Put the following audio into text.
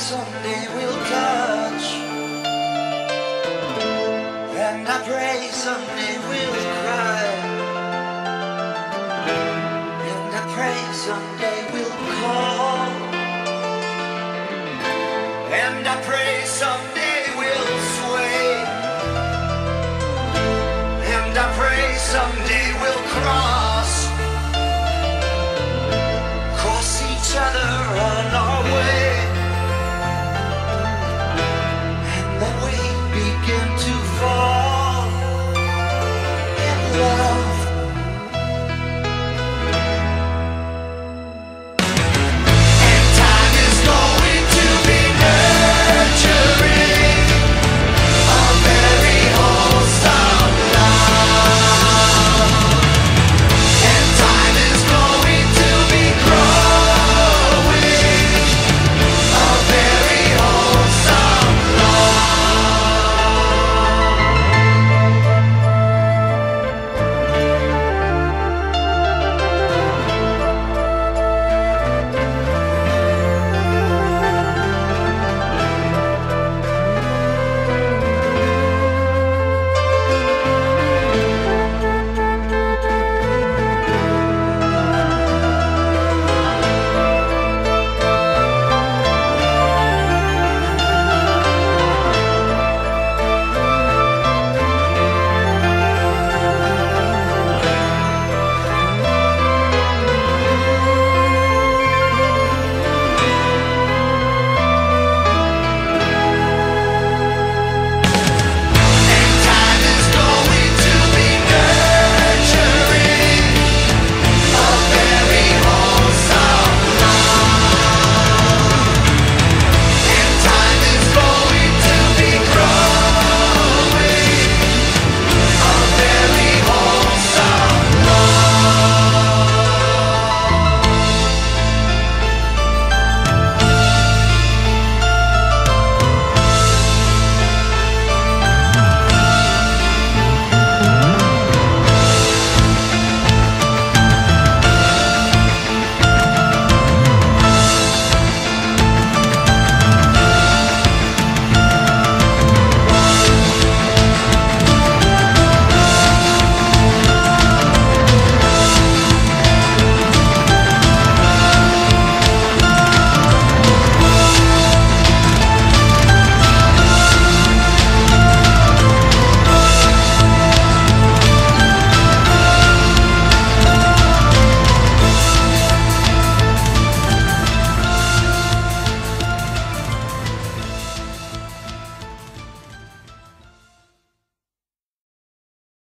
someday we'll touch And I pray someday we'll cry. And I pray someday we'll call. And I pray someday we'll sway. And I pray someday